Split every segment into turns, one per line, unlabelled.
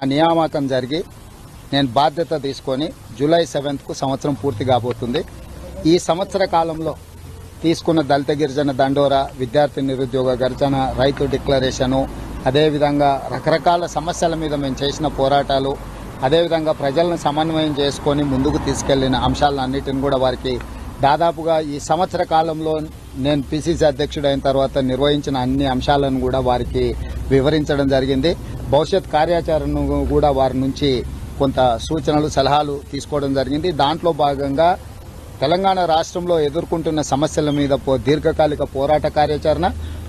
ఆ నియామకం జరిగి నేను బాధ్యత తీసుకొని జూలై సెవెంత్కు సంవత్సరం పూర్తి కాబోతుంది. ఈ సంవత్సర కాలంలో తీసుకున్న దళిత గిరిజన దండోరా విద్యార్థి నిరుద్యోగ గర్జన రైతు డిక్లరేషను అదేవిధంగా రకరకాల సమస్యల మీద మేము చేసిన పోరాటాలు అదేవిధంగా ప్రజలను సమన్వయం చేసుకొని ముందుకు తీసుకెళ్ళిన అంశాలన్నిటిని కూడా వారికి దాదాపుగా ఈ సంవత్సర కాలంలో నేను పిసిసి అధ్యక్షుడైన తర్వాత నిర్వహించిన అన్ని అంశాలను కూడా వారికి వివరించడం జరిగింది. భవిష్యత్ కార్యాచరణను కూడా వారి నుంచి కొంత సూచనలు సలహాలు తీసుకోవడం జరిగింది. దాంట్లో భాగంగా తెలంగాణ రాష్ట్రంలో ఎదుర్కొంటున్న సమస్యల మీద దీర్ఘకాలిక పోరాట కార్యాచరణ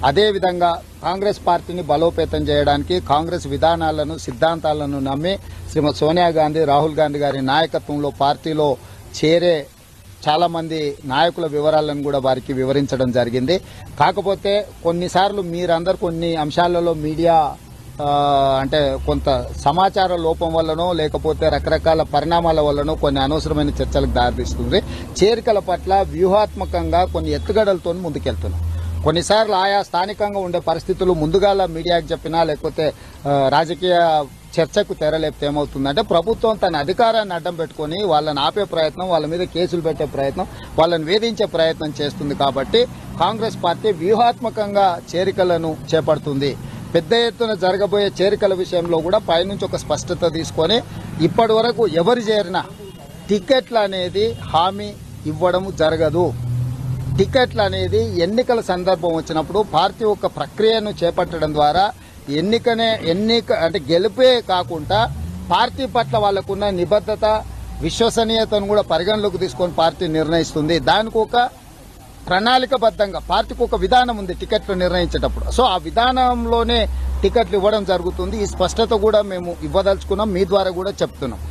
అదేవిధంగా కాంగ్రెస్ పార్టీని బలోపేతం చేయడానికి కాంగ్రెస్ విధానాలను సిద్ధాంతాలను నమ్మి శ్రీమతి సోనియా గాంధీ రాహుల్ గాంధీ గారి నాయకత్వంలో పార్టీలో చేరే చాలామంది నాయకుల వివరాలను కూడా వారికి వివరించడం జరిగింది. కాకపోతే కొన్నిసార్లు మీరందరు కొన్ని అంశాలలో మీడియా అంటే కొంత సమాచార లోపం వల్లనో లేకపోతే రకరకాల పరిణామాల వల్లనో కొన్ని అనవసరమైన చర్చలకు దారితీస్తుంది. చేరికల పట్ల వ్యూహాత్మకంగా కొన్ని ఎత్తుగడలతో ముందుకెళ్తున్నాం. కొన్నిసార్లు ఆయా స్థానికంగా ఉండే పరిస్థితులు ముందుగాల మీడియాకి చెప్పినా లేకపోతే రాజకీయ చర్చకు తెరలేపితే ఏమవుతుందంటే ప్రభుత్వం తన అధికారాన్ని అడ్డం పెట్టుకొని వాళ్ళని ఆపే ప్రయత్నం వాళ్ళ మీద కేసులు పెట్టే ప్రయత్నం వాళ్ళని వేధించే ప్రయత్నం చేస్తుంది కాబట్టి కాంగ్రెస్ పార్టీ వ్యూహాత్మకంగా చేరికలను చేపడుతుంది. పెద్ద ఎత్తున జరగబోయే చేరికల విషయంలో కూడా పైనుంచి ఒక స్పష్టత తీసుకొని ఇప్పటి వరకు ఎవరు చేరినా టికెట్లు అనేది హామీ ఇవ్వడం జరగదు. టికెట్లు అనేది ఎన్నికల సందర్భం వచ్చినప్పుడు పార్టీ ఒక ప్రక్రియను చేపట్టడం ద్వారా ఎన్నికనే ఎన్నిక అంటే గెలిపే కాకుండా పార్టీ పట్ల వాళ్ళకున్న నిబద్ధత విశ్వసనీయతను కూడా పరిగణలోకి తీసుకొని పార్టీ నిర్ణయిస్తుంది. దానికి ఒక ప్రణాళికబద్ధంగా పార్టీకి ఒక విధానం ఉంది టికెట్లు నిర్ణయించేటప్పుడు. సో ఆ విధానంలోనే టికెట్లు ఇవ్వడం జరుగుతుంది. ఈ స్పష్టత కూడా మేము ఇవ్వదలుచుకున్నాం. మీ ద్వారా కూడా చెప్తున్నాం.